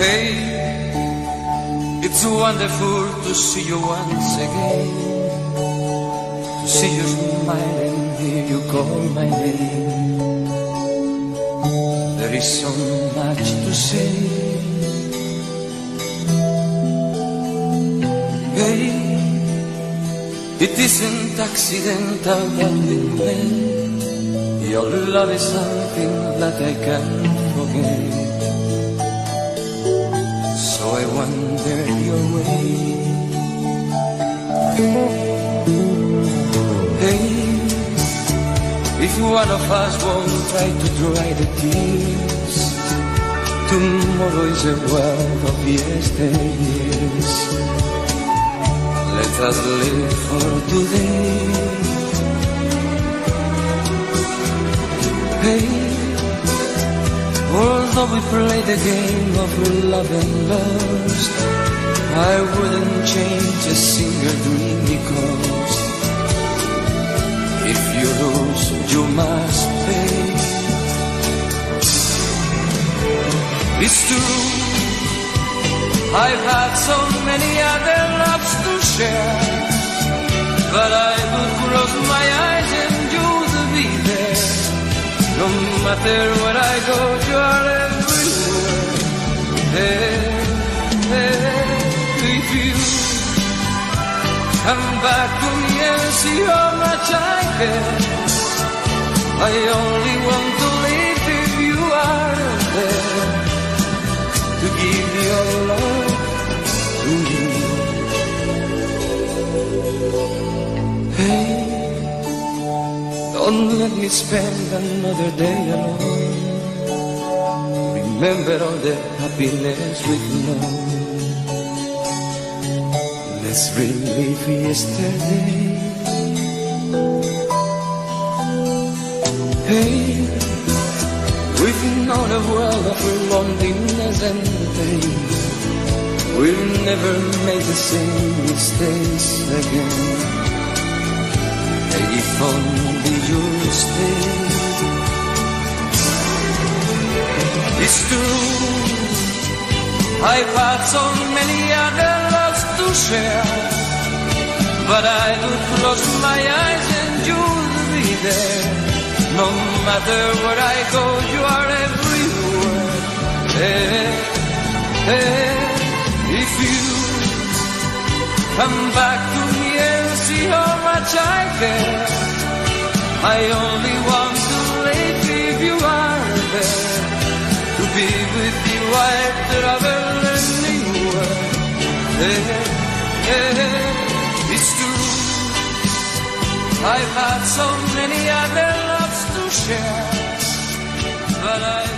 Hey, it's wonderful to see you once again. To see you smile and hear you call my name. There is so much to say. Hey, it isn't accidental that we met. Your love is something that I can't forget. Wander your way. Hey, if one of us won't try to dry the tears, tomorrow is a world of yesteryears. Let us live for today. Hey, although we play the game of love and lust, I wouldn't change a single dream because if you lose, you must pay. It's true, I've had so many other loves to share, but I would close my eyes and you would be there. No matter where I go, you are. Hey, hey, if you come back to me and see how much I care, I only want to live if you are there to give your love to me. Hey. Don't let me spend another day alone. Remember all the happiness we've known. Let's relive yesterday. Hey, we've known a world of loneliness and pain. We'll never make the same mistakes again. Hey, If only you'll stay. I've had so many other loves to share, but I would close my eyes and you'll be there. No matter where I go, you are everywhere. Hey, hey, if you come back to me and see how much I care. I only travel anywhere. Hey, hey, it's true. I've had so many other loves to share, but I